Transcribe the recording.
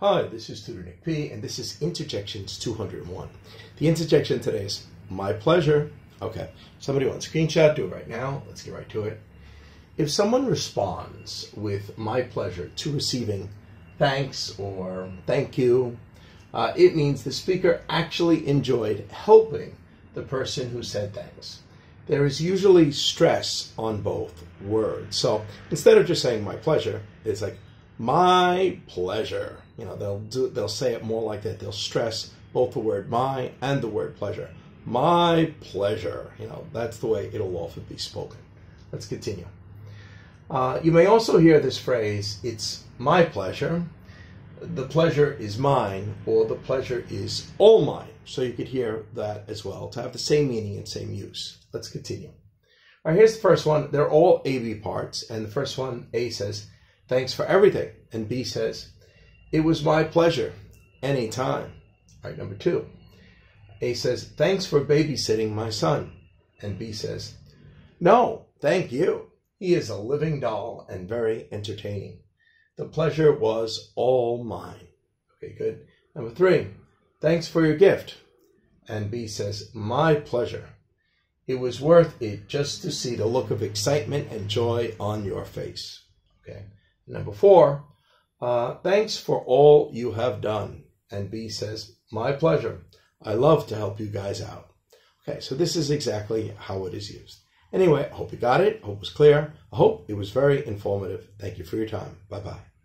Hi, this is Tutor Nick P, and this is Interjections 201. The interjection today is my pleasure. Okay, somebody wants a screenshot, do it right now. Let's get right to it. If someone responds with my pleasure to receiving thanks or thank you, uh, it means the speaker actually enjoyed helping the person who said thanks. There is usually stress on both words. So instead of just saying my pleasure, it's like my pleasure. You know, they'll do, they'll say it more like that. They'll stress both the word my and the word pleasure. My pleasure. You know, that's the way it'll often be spoken. Let's continue. Uh, you may also hear this phrase, it's my pleasure, the pleasure is mine, or the pleasure is all mine. So you could hear that as well to have the same meaning and same use. Let's continue. All right, here's the first one. They're all AB parts. And the first one, A says, thanks for everything. And B says, it was my pleasure anytime. All right, number two. A says, thanks for babysitting my son. And B says, no, thank you. He is a living doll and very entertaining. The pleasure was all mine. Okay, good. Number three, thanks for your gift. And B says, my pleasure. It was worth it just to see the look of excitement and joy on your face. Okay. Number four, uh, thanks for all you have done. And B says, my pleasure. I love to help you guys out. Okay, so this is exactly how it is used. Anyway, I hope you got it. I hope it was clear. I hope it was very informative. Thank you for your time. Bye bye.